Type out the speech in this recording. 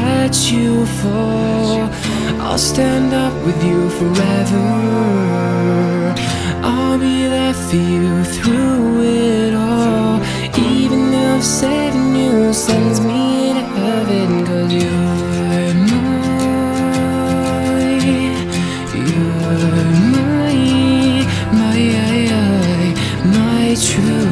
let you fall. I'll stand up with you forever. I'll be there for you through it all. Even if saving you sends me to heaven, cause you're my, You're my, my, my true